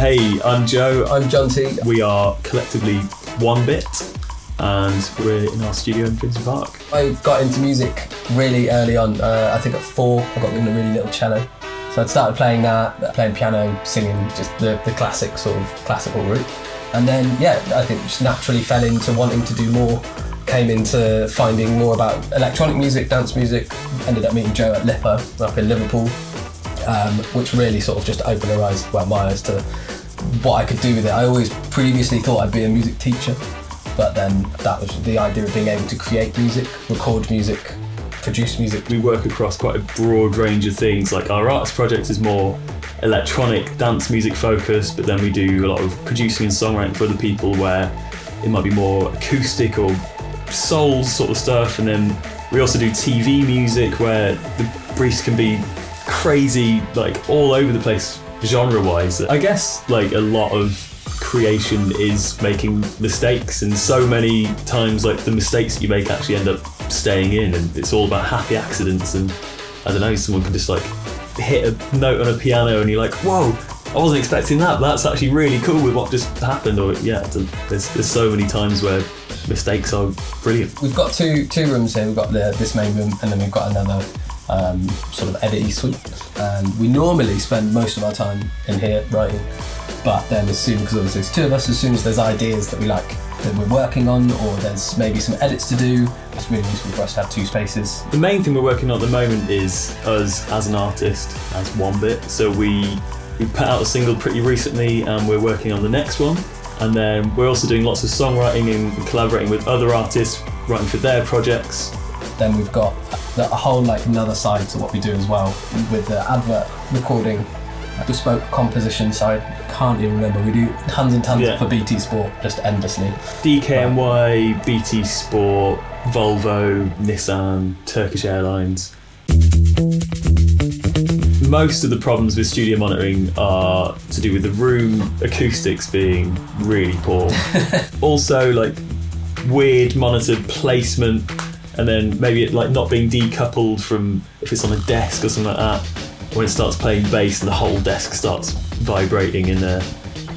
T. I'm Joe. I'm Jonty. We are collectively One Bit, and we're in our studio in Finsbury Park. I got into music really early on. Uh, I think at four, I got in a really little cello. So I'd started playing that, playing piano, singing, just the, the classic sort of classical route. And then, yeah, I think just naturally fell into wanting to do more. Came into finding more about electronic music, dance music. Ended up meeting Joe at LIPA up in Liverpool, um, which really sort of just opened her eyes, well, my eyes to what I could do with it. I always previously thought I'd be a music teacher, but then that was the idea of being able to create music, record music, produce music. We work across quite a broad range of things. Like our arts project is more electronic dance music focused, but then we do a lot of producing and songwriting for other people where it might be more acoustic or soul sort of stuff. And then we also do TV music where the briefs can be crazy, like all over the place genre wise. I guess like a lot of creation is making mistakes and so many times like the mistakes that you make actually end up staying in and it's all about happy accidents and I don't know someone can just like hit a note on a piano and you're like whoa I wasn't expecting that that's actually really cool with what just happened or yeah there's, there's so many times where mistakes are brilliant we've got two two rooms here we've got the, this main room and then we've got another um, sort of edit suite and we normally spend most of our time in here writing but then as soon because obviously it's two of us as soon as there's ideas that we like that we're working on or there's maybe some edits to do it's really useful for us to have two spaces. The main thing we're working on at the moment is us as an artist as one bit. So we we put out a single pretty recently and we're working on the next one. And then we're also doing lots of songwriting and collaborating with other artists writing for their projects then we've got a whole like another side to what we do as well with the advert recording bespoke composition side can't even remember we do tons and tons Yeah. for bt sport just endlessly DKNY, BT Sport, Volvo, Nissan, Turkish Airlines. Most of the problems with studio monitoring are to do with the room acoustics being really poor. also, like weird monitor placement, and then maybe it like not being decoupled from if it's on a desk or something like that. When it starts playing bass and the whole desk starts vibrating in there,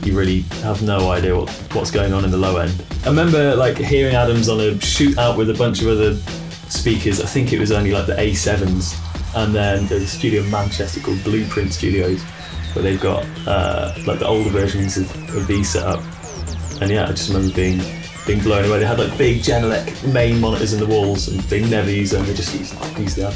you really have no idea what, what's going on in the low end. I remember like hearing Adams on a shootout with a bunch of other speakers. I think it was only like the A7s, and then there's a studio in Manchester called Blueprint Studios, where they've got uh, like the older versions of, of these set up. And yeah, I just remember being being blown away. They had like big Genelec main monitors in the walls, and they never use them. They just use, use them.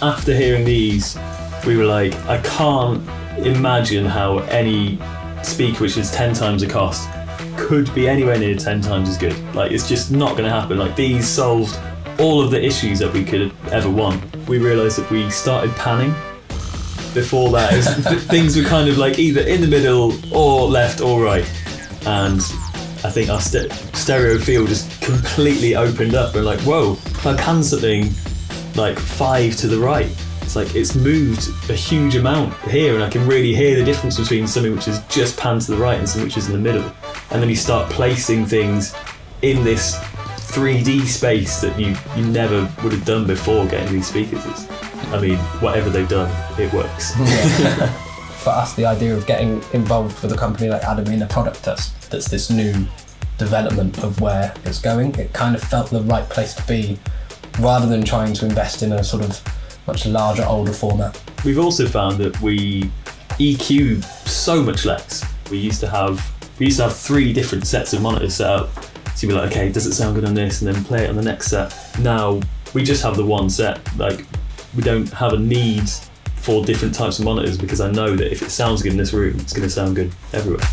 After hearing these, we were like, I can't imagine how any speaker which is 10 times the cost could be anywhere near 10 times as good. Like, it's just not going to happen. Like, these solved all of the issues that we could ever want. We realised that we started panning. Before that, things were kind of like either in the middle or left or right. And I think our st- stereo field just completely opened up. We're like, whoa, if I pan something like five to the right. It's like it's moved a huge amount here, and I can really hear the difference between something which is just panned to the right and something which is in the middle. And then you start placing things in this 3D space that you, you never would have done before getting these speakers. It's, I mean, whatever they've done, it works. for us the idea of getting involved with a company like Adam in a product that's that's this new development of where it's going it kind of felt the right place to be rather than trying to invest in a sort of much larger older format We've also found that we EQ so much less. We used to have we used to have three different sets of monitors set up. So you'd be like, okay, does it sound good on this? And then play it on the next set. Now we just have the one set. Like we don't have a need for different types of monitors because I know that if it sounds good in this room, it's going to sound good everywhere.